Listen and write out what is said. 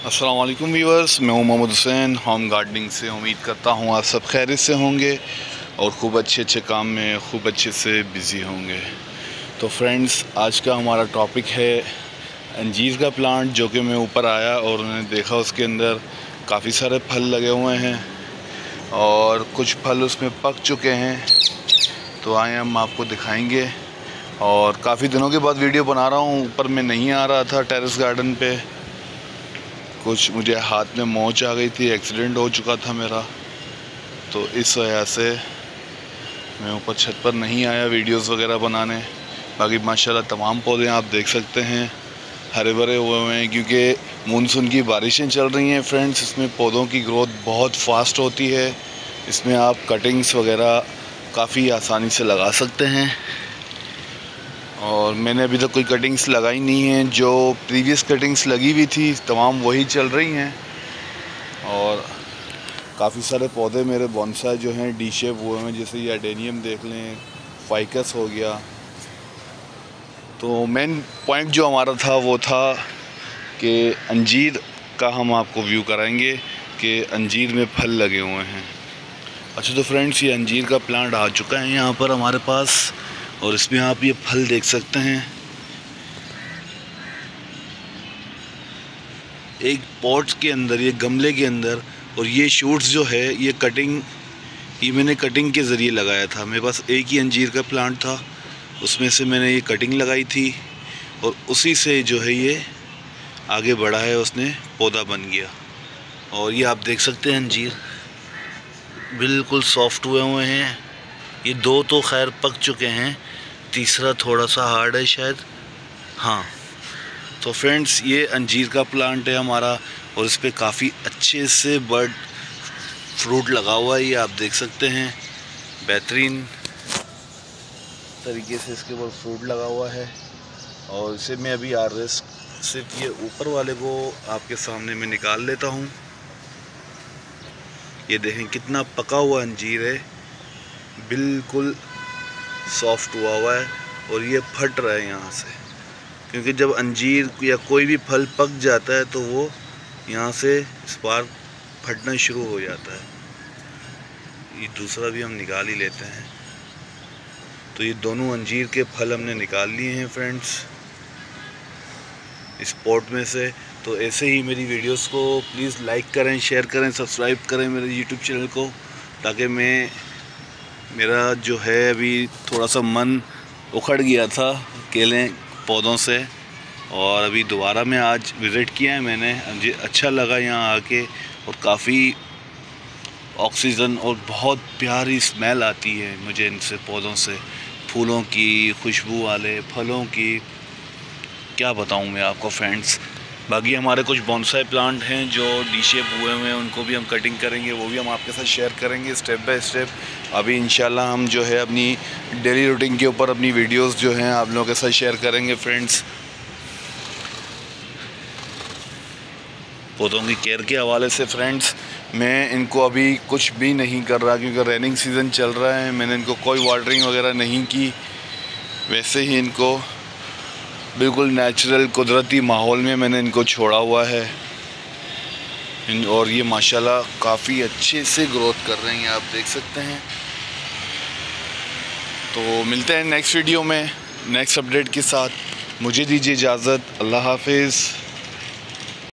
अस्सलाम वालेकुम व्यूअर्स मैं हूँ मोहम्मद हुसैन होम गार्डनिंग से उम्मीद करता हूँ आप सब खैरियत से होंगे और ख़ूब अच्छे अच्छे काम में खूब अच्छे से बिज़ी होंगे। तो फ्रेंड्स आज का हमारा टॉपिक है अंजीर का प्लांट जो कि मैं ऊपर आया और उन्होंने देखा उसके अंदर काफ़ी सारे फल लगे हुए हैं और कुछ फल उसमें पक चुके हैं। तो आए हम आपको दिखाएँगे और काफ़ी दिनों के बाद वीडियो बना रहा हूँ। ऊपर मैं नहीं आ रहा था टेरेस गार्डन पे। कुछ मुझे हाथ में मोच आ गई थी एक्सीडेंट हो चुका था मेरा। तो इस वजह से मैं ऊपर छत पर नहीं आया वीडियोस वगैरह बनाने। बाकी माशाल्लाह तमाम पौधे आप देख सकते हैं, हरे भरे हुए हुए हैं, क्योंकि मानसून की बारिशें चल रही हैं फ्रेंड्स इसमें पौधों की ग्रोथ बहुत फास्ट होती है। इसमें आप कटिंग्स वगैरह काफ़ी आसानी से लगा सकते हैं। और मैंने अभी तक कोई कटिंग्स लगाई नहीं हैं, जो प्रीवियस कटिंग्स लगी हुई थी, तमाम वही चल रही हैं। और काफ़ी सारे पौधे मेरे बॉन्सा जो हैं डी शेप हुए हैं, जैसे ये अडेनियम देख लें फाइकस हो गया। तो मेन पॉइंट जो हमारा था, वो था कि अंजीर का हम आपको व्यू कराएँगे कि अंजीर में फल लगे हुए हैं। अच्छा तो फ्रेंड्स ये अंजीर का प्लांट आ चुका है यहाँ पर हमारे पास। और इसमें आप ये फल देख सकते हैं। एक पॉट के अंदर ये गमले के अंदर, और ये शूट्स जो है, ये कटिंग ये मैंने कटिंग के ज़रिए लगाया था। मेरे पास एक ही अंजीर का प्लांट था, उसमें से मैंने ये कटिंग लगाई थी, और उसी से जो है ये आगे बढ़ा है, उसने पौधा बन गया। और ये आप देख सकते हैं अंजीर, बिल्कुल सॉफ्ट हुए हुए हैं। ये दो तो खैर पक चुके हैं, तीसरा थोड़ा सा हार्ड है शायद। हाँ। तो फ्रेंड्स ये अंजीर का प्लांट है हमारा, और इस पर काफ़ी अच्छे से बर्ड फ्रूट लगा हुआ है, ये आप देख सकते हैं। बेहतरीन तरीके से इसके ऊपर फ्रूट लगा हुआ है। और इसे मैं अभी आर एस सिर्फ़ ये ऊपर वाले को आपके सामने में निकाल लेता हूँ। ये देखें कितना पका हुआ अंजीर है। बिल्कुल सॉफ्ट हुआ हुआ है और ये फट रहा है यहाँ से। क्योंकि जब अंजीर या कोई भी फल पक जाता है तो वो यहाँ से बार फटना शुरू हो जाता है। ये दूसरा भी हम निकाल ही लेते हैं। तो ये दोनों अंजीर के फल हमने निकाल लिए हैं फ्रेंड्स इस पॉट में से तो ऐसे ही मेरी वीडियोस को प्लीज़ लाइक करें शेयर करें सब्सक्राइब करें मेरे यूट्यूब चैनल को, ताकि मैं मेरा जो है अभी थोड़ा सा मन उखड़ गया था केले पौधों से और अभी दोबारा मैं आज विज़िट किया है मैंने। मुझे अच्छा लगा यहाँ आके और काफ़ी ऑक्सीजन और बहुत प्यारी स्मेल आती है मुझे इनसे, पौधों से। फूलों की, खुशबू वाले फलों की। क्या बताऊँ मैं आपको फ्रेंड्स बाकी हमारे कुछ बॉन्साई प्लांट हैं जो डी शेप हुए हुए हैं, उनको भी हम कटिंग करेंगे, वो भी हम आपके साथ शेयर करेंगे स्टेप बाय स्टेप अभी इंशाल्लाह हम जो है अपनी डेली रूटीन के ऊपर अपनी वीडियोस जो हैं आप लोगों के साथ शेयर करेंगे फ्रेंड्स पौधों की केयर के हवाले से फ्रेंड्स मैं इनको अभी कुछ भी नहीं कर रहा क्योंकि रेनिंग सीज़न चल रहा है, मैंने इनको कोई वाटरिंग वगैरह नहीं की, वैसे ही इनको बिल्कुल नेचुरल कुदरती माहौल में मैंने इनको छोड़ा हुआ है। और ये माशाल्लाह काफ़ी अच्छे से ग्रोथ कर रहे हैं, आप देख सकते हैं। तो मिलते हैं नेक्स्ट वीडियो में। नेक्स्ट अपडेट के साथ। मुझे दीजिए इजाज़त। अल्लाह हाफिज़।